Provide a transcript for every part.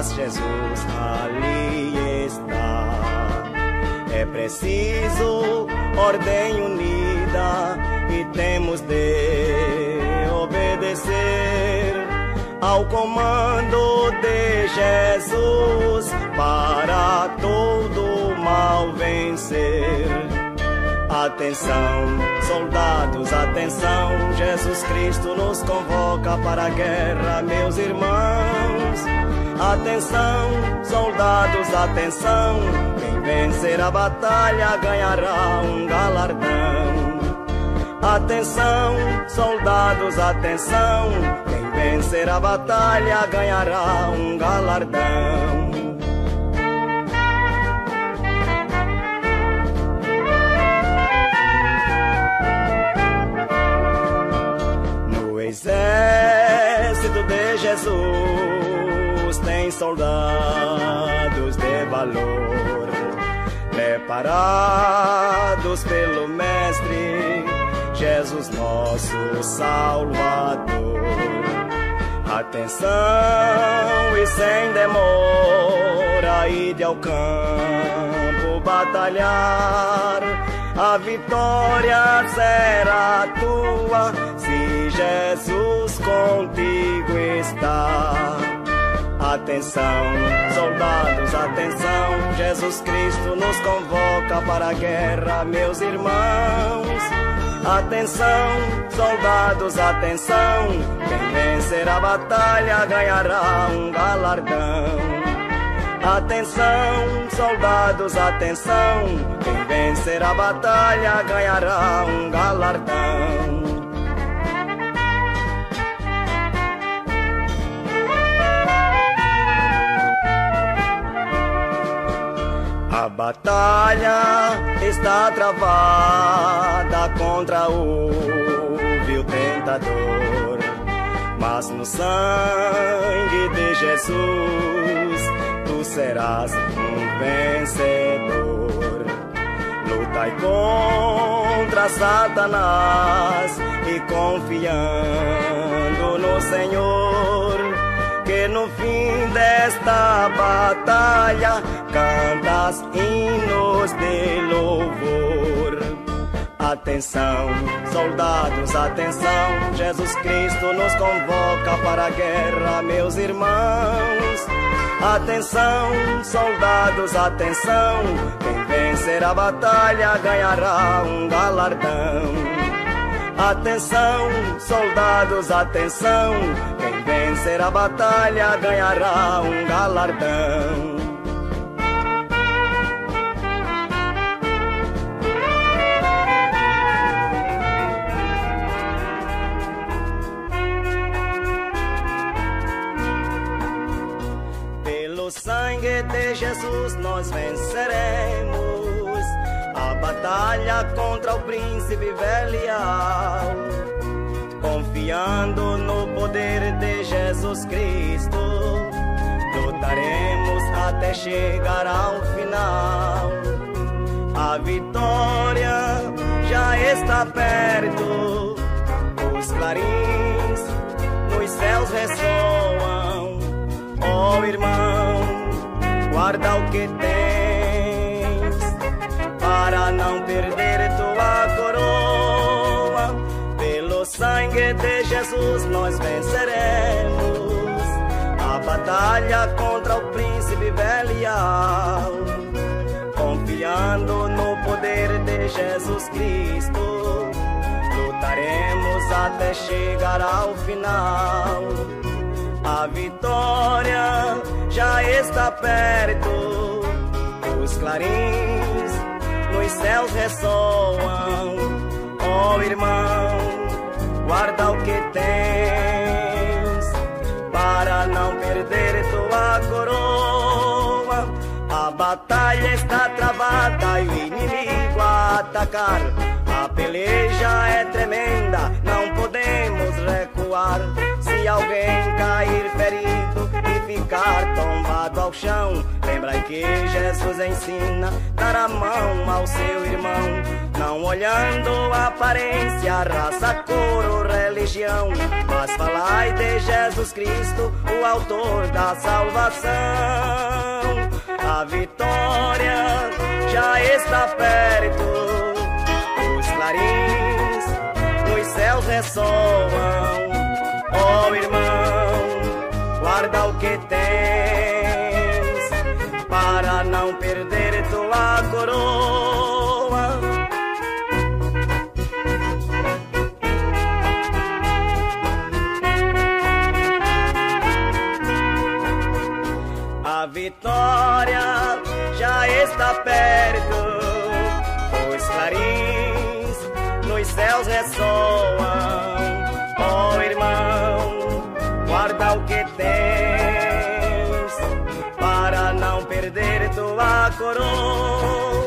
mas Jesus ali está. É preciso ordem unida e temos de obedecer ao comando de Jesus para todo mal vencer. Atenção, soldados, atenção, Jesus Cristo nos convoca para a guerra, meus irmãos. Atenção, soldados, atenção, quem vencer a batalha ganhará um galardão. Atenção, soldados, atenção, quem vencer a batalha ganhará um galardão. exército de Jesus soldados de valor, preparados pelo Mestre Jesus, nosso Salvador. Atenção e sem demora, ide ao campo batalhar. A vitória será tua Jesus contigo está. Atenção, soldados, atenção, Jesus Cristo nos convoca para a guerra, meus irmãos. Atenção, soldados, atenção, quem vencer a batalha ganhará um galardão. Atenção, soldados, atenção, quem vencer a batalha ganhará um galardão. A batalha está travada contra o vil tentador, mas no sangue de Jesus tu serás um vencedor. Lutai contra Satanás e confiando no Senhor que no fim desta batalha cantas hinos de louvor. Atenção, soldados, atenção, Jesus Cristo nos convoca para a guerra, meus irmãos. Atenção, soldados, atenção, quem vencer a batalha ganhará um galardão. Atenção, soldados, atenção, quem vencer a batalha ganhará um galardão. Jesus nós venceremos a batalha contra o príncipe Belial. Confiando no poder de Jesus Cristo, lutaremos até chegar ao final. A vitória já está perto, os clarins nos céus ressoam. Oh irmão, guarda o que tens para não perder tua coroa. Pelo sangue de Jesus nós venceremos a batalha contra o príncipe Belial. Confiando no poder de Jesus Cristo, lutaremos até chegar ao final. A vitória já está perto, os clarins nos céus ressoam. Oh irmão, guarda o que tens para não perder tua coroa. A batalha está travada e o inimigo a atacar. A peleja é ficar tombado ao chão, lembra que Jesus ensina dar a mão ao seu irmão, não olhando a aparência, raça, cor ou religião, mas falai de Jesus Cristo, o autor da salvação. A vitória já está perto, os clarins nos céus ressoam. Oh irmão, guarda o que tens para não perder tua coroa. A vitória já está perto, os clarins nos céus ressoam. Tens para não perder tua coroa.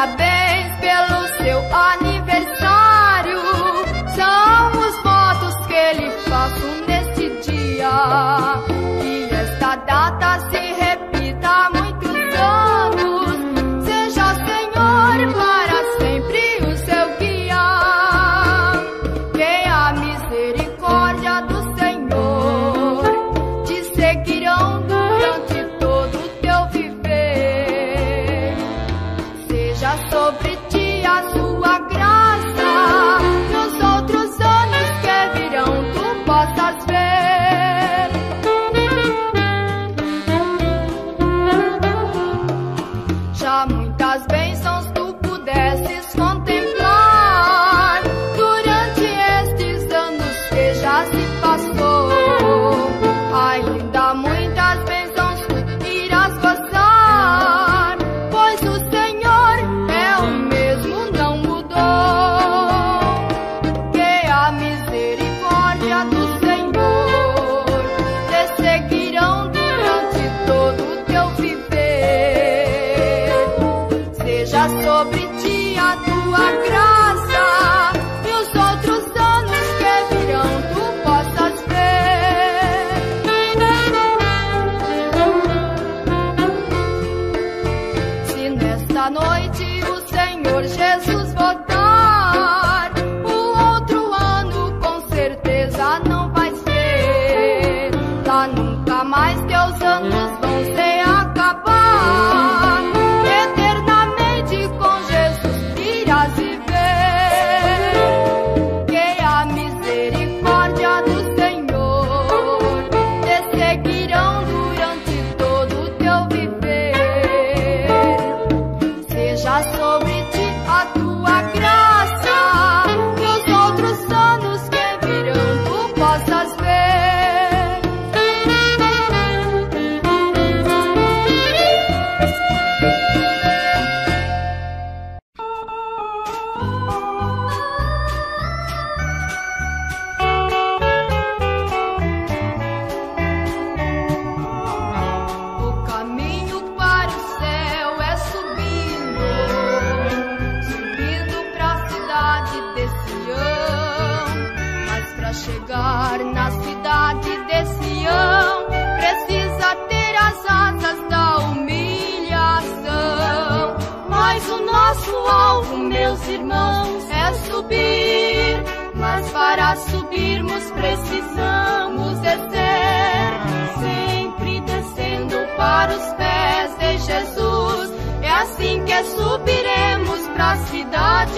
Parabéns pelo seu aniversário. Nesta noite o Senhor Jesus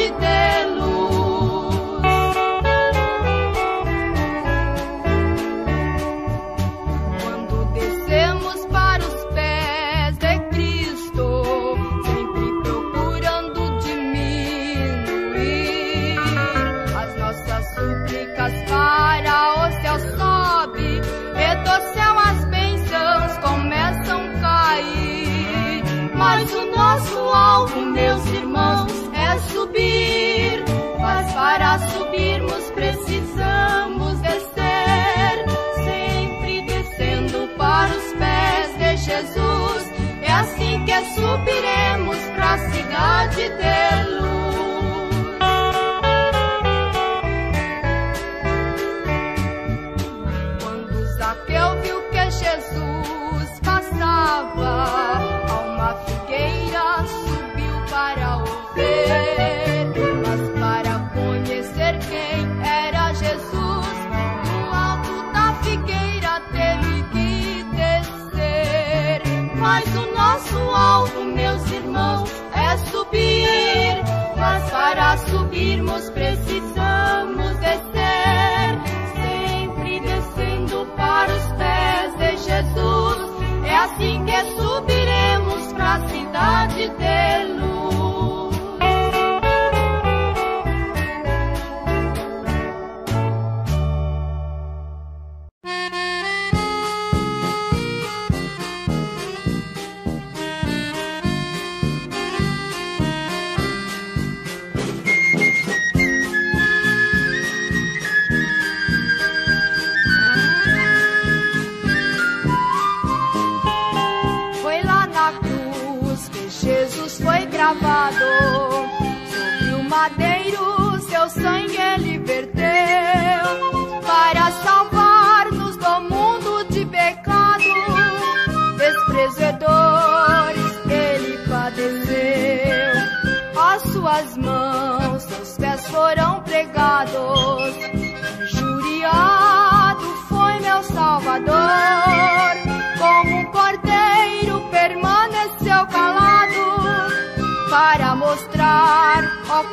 cidade de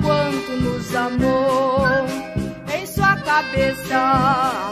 quanto nos amou. Em sua cabeça